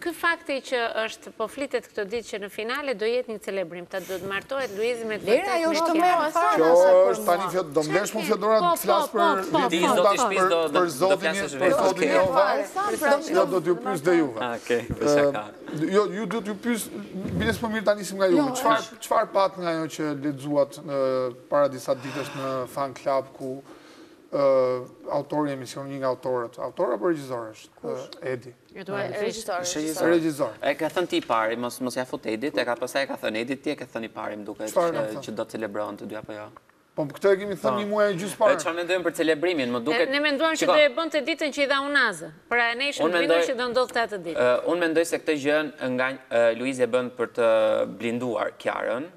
Ky fakti që është po flitet këto ditë që në finale do jetë një celebrim, pra do të martohet Luizi me të vërtetë me Kiarën. Kjo është tani që do mblesh me Fjodorën të flas për për zotin për zotin Jehova, jo do t'ju pyes dhe juve. Jo, ju do t'ju pyes, biles më mirë ta nisim nga ju. Çfarë çfarë pat nga ajo që lexuat para disa ditësh në Fan Club ku autori i emisionit, një nga autorët, autor apo regjisor është Edi? Regjizor. E ka thënë ti i pari, mos mos ja fut Edit, e ka pastaj e ka thënë Edi, ti e ke thënë i pari, më duket që do të celebrohen të dy apo jo. Po këtë e kemi thënë një muaj e gjysmë parë. Çfarë mendojmë për celebrimin? Më duket Ne menduam që do e bënte ditën që i dha unazën. Pra ne ishim të bindur që do ndodhte atë ditë. Unë mendoj se këtë gjënë Luizi e bën për të blinduar Kiarën,